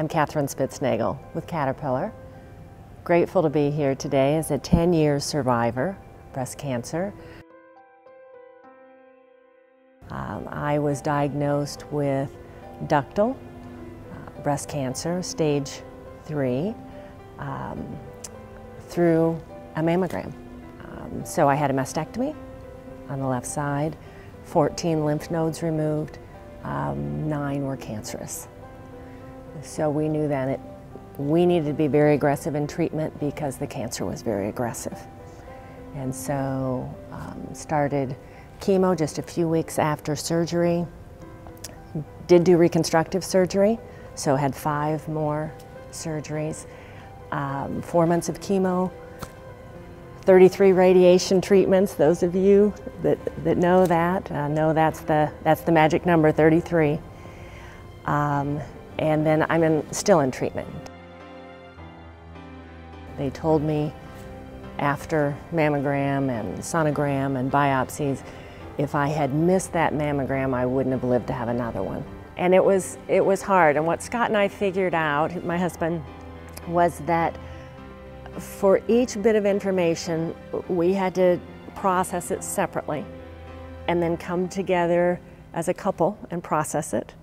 I'm Catherine Spitznagel with Caterpillar. Grateful to be here today as a 10-year survivor, breast cancer. Um, I was diagnosed with ductal uh, breast cancer, stage three, um, through a mammogram. Um, so I had a mastectomy on the left side, 14 lymph nodes removed, um, nine were cancerous. So we knew then it, we needed to be very aggressive in treatment because the cancer was very aggressive. And so um, started chemo just a few weeks after surgery. Did do reconstructive surgery, so had five more surgeries. Um, four months of chemo, 33 radiation treatments. Those of you that, that know that uh, know that's the, that's the magic number, 33. Um, and then I'm in, still in treatment. They told me after mammogram and sonogram and biopsies, if I had missed that mammogram, I wouldn't have lived to have another one. And it was, it was hard. And what Scott and I figured out, my husband, was that for each bit of information, we had to process it separately and then come together as a couple and process it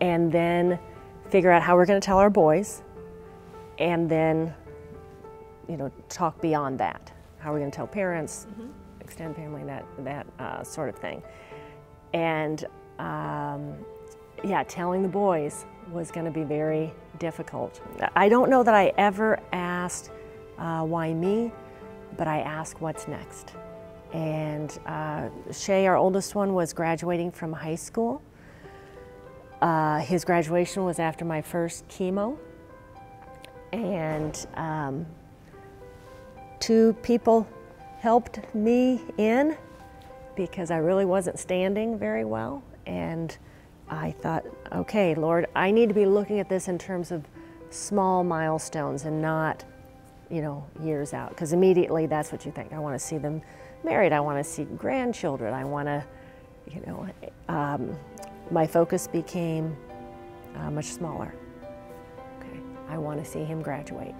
and then figure out how we're going to tell our boys and then you know talk beyond that how are we going to tell parents mm -hmm. extended family that that uh, sort of thing and um, yeah telling the boys was going to be very difficult i don't know that i ever asked uh, why me, but I asked what's next. And uh, Shay, our oldest one, was graduating from high school. Uh, his graduation was after my first chemo. And um, two people helped me in because I really wasn't standing very well. And I thought, okay, Lord, I need to be looking at this in terms of small milestones and not you know, years out. Because immediately that's what you think. I want to see them married. I want to see grandchildren. I want to, you know, um, my focus became uh, much smaller. Okay, I want to see him graduate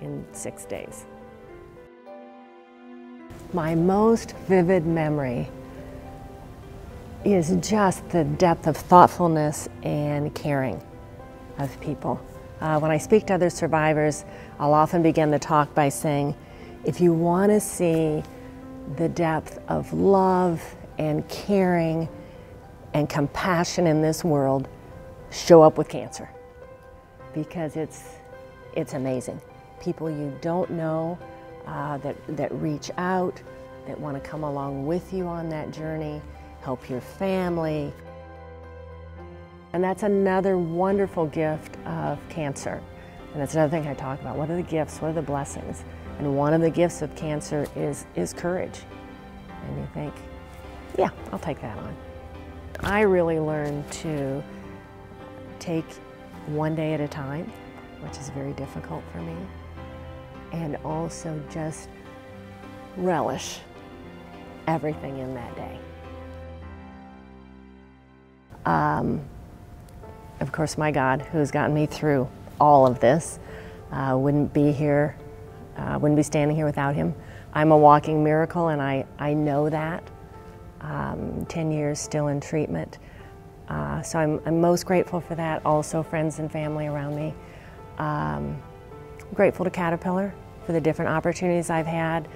in six days. My most vivid memory is just the depth of thoughtfulness and caring of people. Uh, when I speak to other survivors, I'll often begin the talk by saying, if you want to see the depth of love and caring and compassion in this world, show up with cancer because it's, it's amazing. People you don't know uh, that, that reach out, that want to come along with you on that journey, help your family, and that's another wonderful gift of cancer. And that's another thing I talk about. What are the gifts? What are the blessings? And one of the gifts of cancer is, is courage. And you think, yeah, I'll take that on. I really learned to take one day at a time, which is very difficult for me, and also just relish everything in that day. Um, of course, my God, who's gotten me through all of this, uh, wouldn't be here, uh, wouldn't be standing here without him. I'm a walking miracle, and I, I know that. Um, 10 years still in treatment. Uh, so I'm, I'm, most grateful for that. Also, friends and family around me. Um, grateful to Caterpillar for the different opportunities I've had.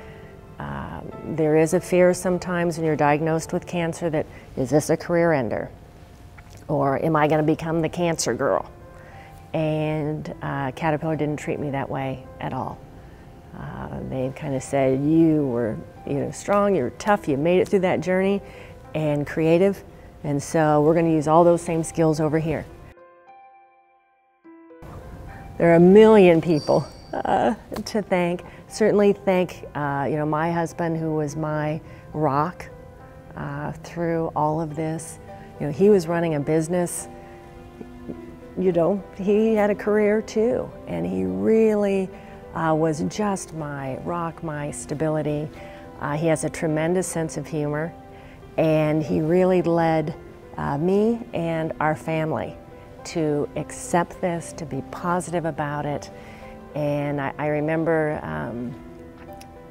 Um, there is a fear sometimes when you're diagnosed with cancer that, is this a career ender? or am I going to become the cancer girl? And uh, Caterpillar didn't treat me that way at all. Uh, they kind of said, you were you know, strong, you're tough, you made it through that journey, and creative, and so we're going to use all those same skills over here. There are a million people uh, to thank. Certainly thank uh, you know, my husband who was my rock uh, through all of this. You know, he was running a business, you know, he had a career too, and he really uh, was just my rock, my stability. Uh, he has a tremendous sense of humor, and he really led uh, me and our family to accept this, to be positive about it. And I, I remember um,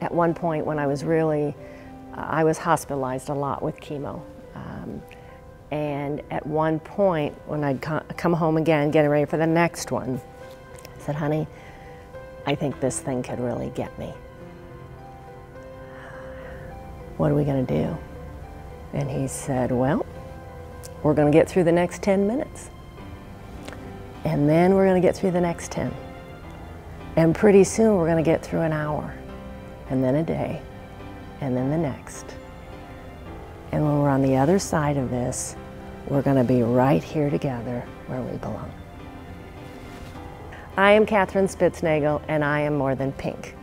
at one point when I was really, uh, I was hospitalized a lot with chemo. Um, and at one point, when I'd come home again, getting ready for the next one, I said, honey, I think this thing could really get me. What are we going to do? And he said, well, we're going to get through the next 10 minutes. And then we're going to get through the next 10. And pretty soon we're going to get through an hour, and then a day, and then the next. And when we're on the other side of this, we're going to be right here together where we belong. I am Katherine Spitznagel, and I am more than pink.